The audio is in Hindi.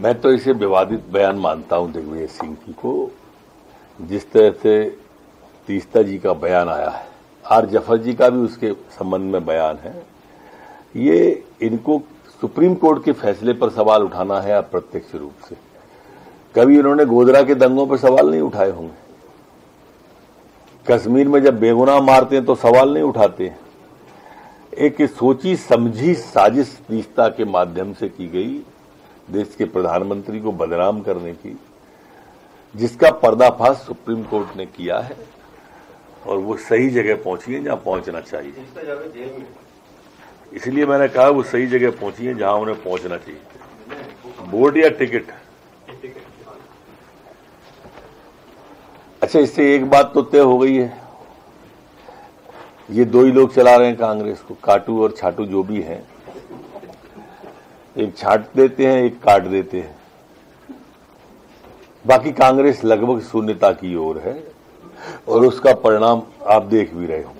मैं तो इसे विवादित बयान मानता हूँ, दिग्विजय सिंह जी को। जिस तरह से तीस्ता जी का बयान आया है, आर ज़फ़र जी का भी उसके संबंध में बयान है। ये इनको सुप्रीम कोर्ट के फैसले पर सवाल उठाना है अप्रत्यक्ष रूप से। कभी इन्होंने गोदरा के दंगों पर सवाल नहीं उठाए होंगे। कश्मीर में जब बेगुनाह मारते हैं तो सवाल नहीं उठाते एक सोची समझी साजिश तीस्ता के माध्यम से की गई। देश के प्रधानमंत्री को बदनाम करने की जिसका पर्दाफाश सुप्रीम कोर्ट ने किया है और वो सही जगह पहुँची है जहाँ पहुँचना चाहिए। इसलिए मैंने कहा वो सही जगह पहुँची है जहाँ उन्हें पहुँचना चाहिए। बोर्ड या टिकट? अच्छा इससे एक बात तो तय हो गई है। ये दो ही लोग चला रहे हैं कांग्रेस को काटू और छाटू जो भी हैं। एक छाट देते हैं, एक काट देते हैं। बाकी कांग्रेस लगभग शून्यता की ओर है और उसका परिणाम आप देख भी रहे हो